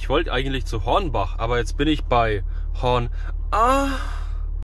ich wollte eigentlich zu Hornbach, aber jetzt bin ich bei Horn. Ah.